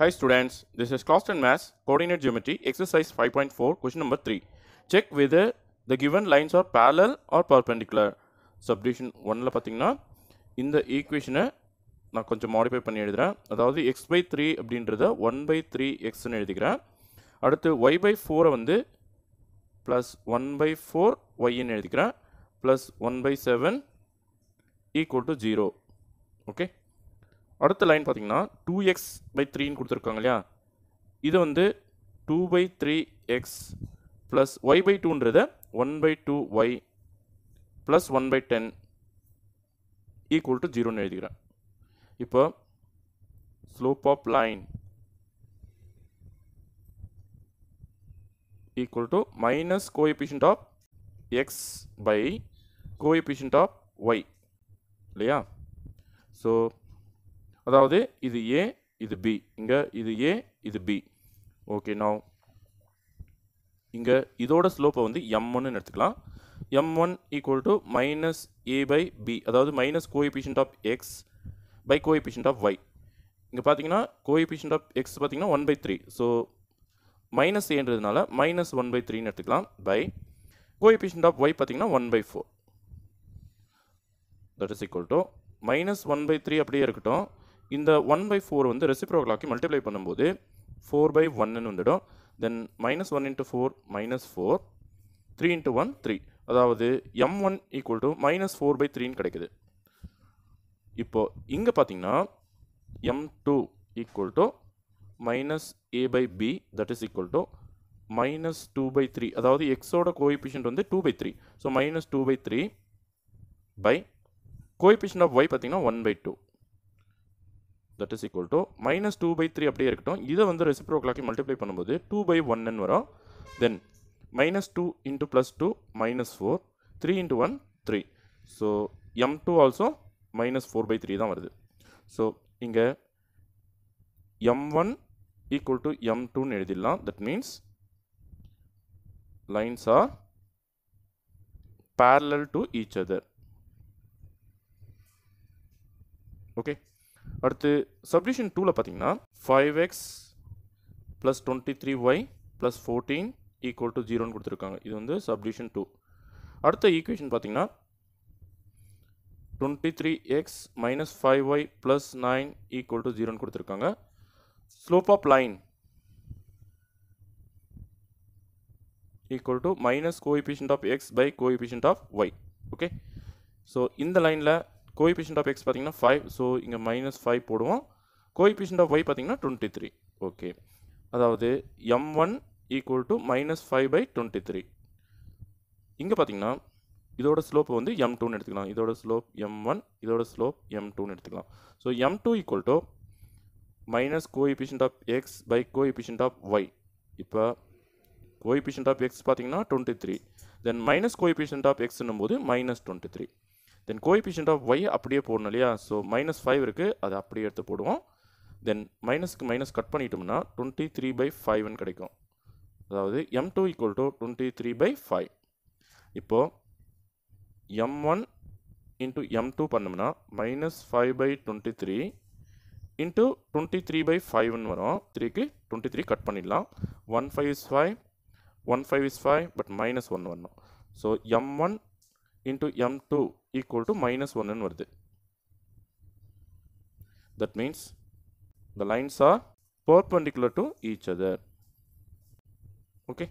Hi students, this is Class 10 Maths Coordinate Geometry exercise 5.4 question number 3. Check whether the given lines are parallel or perpendicular. Subdivision 1ல பார்த்தீங்கன்னா இந்த ஈக்குவேஷனை நான் கொஞ்சம் modify பண்ணி எழுதுகிறேன் அதாவது எக்ஸ் பை த்ரீ அப்படின்றத ஒன் பை த்ரீ எக்ஸ்ன்னு எழுதிக்கிறேன் அடுத்து ஒய் பை ஃபோரை வந்து ப்ளஸ் ஒன் பை ஃபோர் ஒய்ன்னு எழுதிக்கிறேன் plus one by seven equal to zero okay அடுத்த லைன் பார்த்தீங்கன்னா டூ எக்ஸ் பை த்ரீன்னு கொடுத்துருக்காங்க இல்லையா? இது வந்து two by three X plus Y by டூன்றத one by two Y plus one by ten equal to ஜீரோன்னு எழுதிக்கிறேன். இப்போ slope of line equal to minus of x by co coefficient of y இல்லையா? So அதாவது இது ஏ இது B இங்கே இது ஏ இது பி ஓகே நான் இங்கே இதோட ஸ்லோப்பை வந்து m1 எடுத்துக்கலாம். M one equal to minus A by B அதாவது minus coefficient of X by coefficient of Y இங்கே பார்த்தீங்கன்னா கோஎபிஷியன்ட் ஆஃப் எக்ஸ் பார்த்தீங்கன்னா one by three so minus ஏன்றதுனால minus one by த்ரீன்னு எடுத்துக்கலாம் பை கோஎபிஷியன்ட் ஆஃப் ஒய் பார்த்தீங்கன்னா one by four that is equal to minus one by three அப்படியே இருக்கட்டும். இந்த one by four வந்து ரெசிப்ரோக்கல் ஆக்கி மல்டிப்ளை பண்ணும்போது ஃபோர் பை ஒன்னு வந்துடும். Then minus one into four minus four three into one three அதாவது M one equal to minus four by த்ரீன்னு கிடைக்குது. இப்போது இங்கே பார்த்தீங்கன்னா M two equal to minus A by B that is equal to minus 2 by 3 அதாவது எக்ஸோட ஓட coefficient வந்து two by three so minus two by three by coefficient of y பார்த்தீங்கன்னா one by two that is equal to minus two by three அப்படியே இருக்கட்டும் இதை வந்து ரெசிப்ரோக்கலாக்கி மல்டிப்ளை பண்ணும்போது டூ பை ஒன்னு வரும் then minus two into plus two minus four three into one three so M two also minus four by three தான் வருது ஸோ இங்கே M one equal to M டூன்னு எழுதிடலாம் that means lines are parallel to each other okay அடுத்து submission டூவில் பார்த்தீங்கன்னா five X plus twenty three Y plus fourteen equal to ஜீரோன்னு கொடுத்துருக்காங்க. இது வந்து சப்டிஷன் டூ அடுத்த ஈக்குவேஷன் பார்த்தீங்கன்னா twenty three X minus five Y plus nine equal to ஜீரோன்னு கொடுத்துருக்காங்க. Slope of line equal to minus coefficient of X by coefficient of Y okay so இந்த லைனில் coefficient ஆஃப் எக்ஸ் பார்த்தீங்கன்னா five so இங்கே minus five போடுவோம். coefficient of Y பார்த்தீங்கன்னா twenty three okay அதாவது M one equal to minus five by twenty three இங்கே பார்த்தீங்கன்னா இதோட ஸ்லோப் வந்து எம் டூன்னு எடுத்துக்கலாம். இதோட ஸ்லோப் எம் ஒன் இதோட ஸ்லோப் எம் டூன்னு எடுத்துக்கலாம். So M two equal to minus coefficient of X by coefficient of Y இப்போ coefficient ஆஃப் எக்ஸ் பார்த்தீங்கன்னா twenty three then minus coefficient of எக்ஸ்னும் போது minus twenty three then coefficient of Y அப்படியே போடணும் இல்லையா? So minus five இருக்குது அதை அப்படியே எடுத்து போடுவோம். தென் மைனஸ்க்கு மைனஸ் கட் பண்ணிட்டோம்னா டுவெண்ட்டி த்ரீ பை ஃபைவ்னு கிடைக்கும். அதாவது M two equal to twenty three by five இப்போது M one into M two பண்ணோம்னா minus five by twenty three into twenty three by ஃபைவ்னு வரும். த்ரீக்கு டுவெண்ட்டி த்ரீ கட் பண்ணிடலாம். One five is five one five is five but minus one வரணும். So M one into M two equal to minus ஒன்னு வருது. That means the lines are perpendicular to each other okay